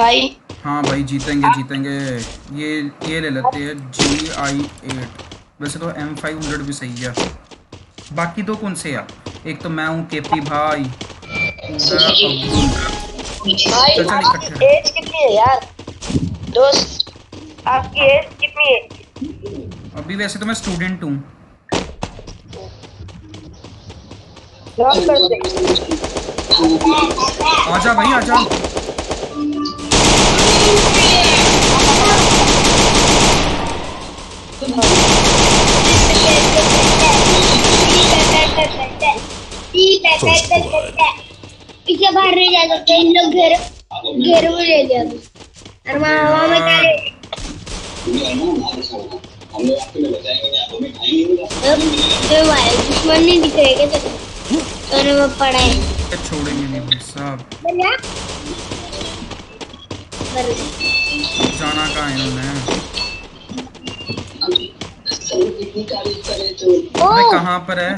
भाई। हाँ भाई जीतेंगे जीतेंगे। ये ये ले लेते हैं जी आई एट वैसे तो एम फाइव हंड्रेड भी सही है। बाकी दो कौन से यार एक तो मैं हूँ केपी भाई। भाई आपकी एज कितनी है यार? दोस्त आपकी एज कितनी है? अभी वैसे तो मैं स्टूडेंट हूँ। आजा भाई आजा। पीछे बाहर नहीं जा सकते इन लोग घेर घेर में ले लिया अरे वहाँ में क्या तो दुश्मन नहीं दिख रहे क्या अरे वो पड़ा है छोड़ेंगे नहीं साहब बना जाना कहाँ है पर है?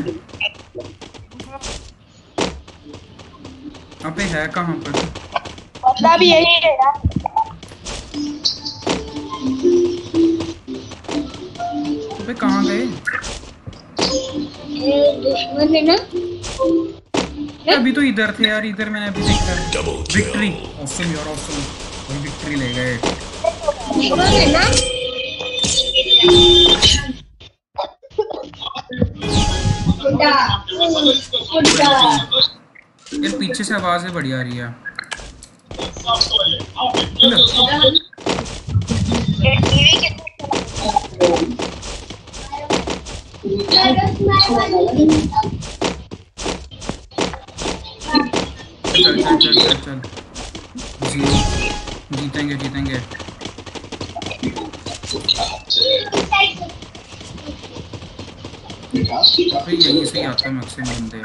अबे है कहाँ पर? बदला भी यही है यार। अबे कहाँ गए? ये दुश्मन है ना? अभी तो इधर थे यार इधर मैंने अभी देखा विक्ट्री ऑसम यार ऑसम वही विक्ट्री ले गए। दुश्मन है ना? कुत्ता पीछे से आवाज़ें बड़ी आ रही है। ये चल चल चल चल। चल जीतेंगे जीतेंगे। से आता है मैक्सिमम बंदे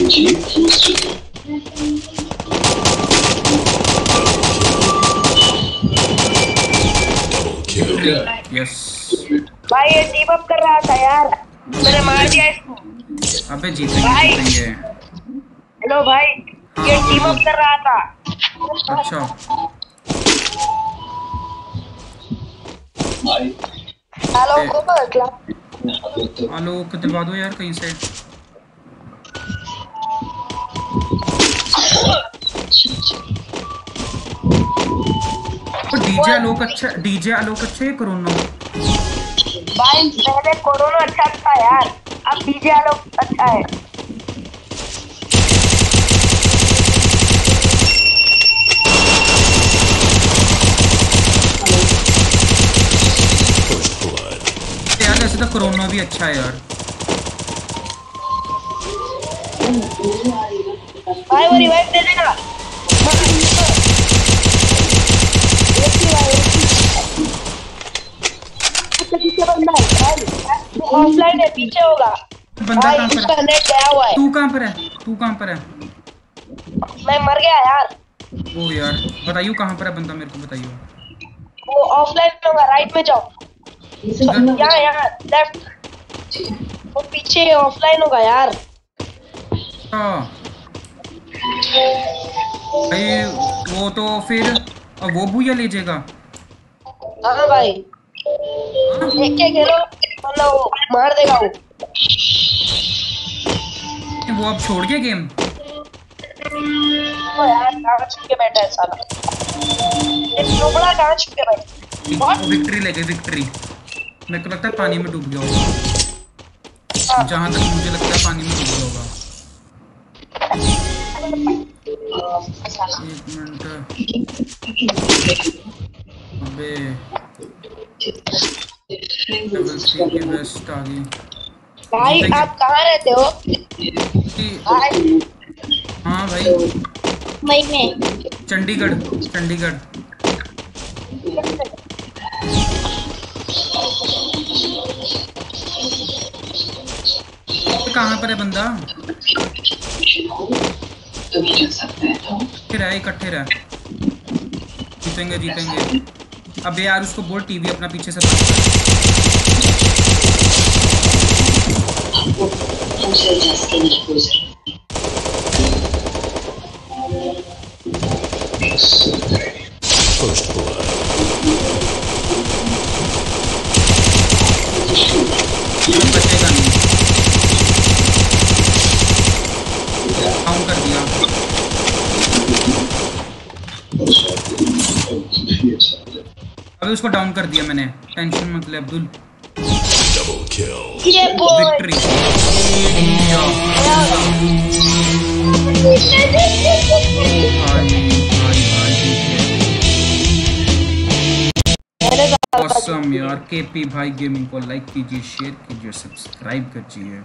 छोड़ेंगे नहीं यस भाई ये टीम अप कर रहा था यार। मैंने मार दिया इसको। अबे जीतेंगे भाई। हेलो भाई ये हाँ, टीम अप कर रहा था। अच्छा। हेलो को बदला आलोक दिलवा दो यार कहीं से। डीजे आलोक अच्छा डीजे आलोक अच्छा है कोरोना। भाई पहले कोरोना अच्छा था यार। अब डीजे लोग अच्छा है। यार तो कोरोना भी अच्छा है यार। भाई वो रिवाइव दे देगा। ऑफलाइन है पीछे होगा। बंदा भाई कहाँ पर है? नेट गया हुआ है। तू कहाँ पर है? तू कहाँ पर है? मैं मर गया यार। ओ यार बताइयो कहाँ पर है बंदा मेरे को बताइयो। वो ऑफलाइन होगा राइट में जाओ। यहाँ यहाँ लेफ़्ट वो पीछे ऑफलाइन होगा यार। हाँ। भाई वो तो फिर वो भूया ले जाएगा। हाँ भाई। देख के खेलो वरना वो मार देगा वो। वो अब छोड़ गया गेम? ओ यार कहाँ छुप के बैठा है साला? ये टुकड़ा कहाँ छुप के बैठा है? विक्ट्री ले गई विक्ट्री मेरे को लगता है पानी में डूब गया होगा। जहाँ तक मुझे लगता है पानी में डूब गया होगा। एक मिनट। अबे। भाई आप कहाँ रहते हो? भाई। हाँ भाई। मई में। चंडीगढ़ चंडीगढ़। कहाँ पर है बंदा? है तो रहे इकट्ठे रहे। जीतेंगे जीतेंगे। अब यार उसको बोल टीवी अपना पीछे से First blood. बचेगा नहीं डाउन कर दिया अबे उसको डाउन कर दिया मैंने। टेंशन मत ले Abdul. Double kill. Yeah, boy. Victory. awesome यार केपी भाई गेमिंग को लाइक कीजिए शेयर कीजिए सब्सक्राइब कीजिए